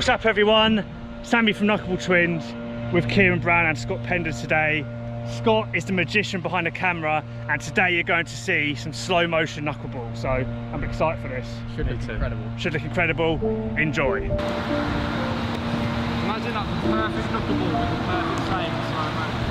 What's up everyone? Sammy from Knuckleball Twins with Kieran Brown and Scott Pender today. Scott is the magician behind the camera and today you're going to see some slow motion knuckleball. So I'm excited for this. Should look incredible. Should look incredible. Enjoy. Imagine that the perfect knuckleball with the perfect frame slow motion.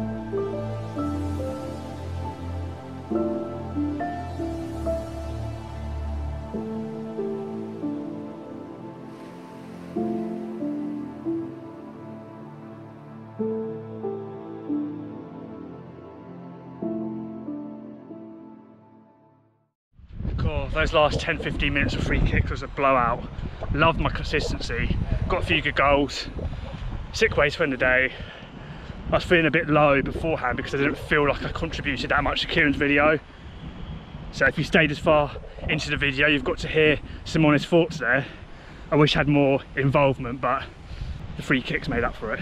Those last 10-15 minutes of free kicks was a blowout. Loved my consistency. Got a few good goals. Sick way to end the day. I was feeling a bit low beforehand because I didn't feel like I contributed that much to Kieran's video. So if you stayed as far into the video, you've got to hear some honest thoughts there. I wish I had more involvement, but the free kicks made up for it.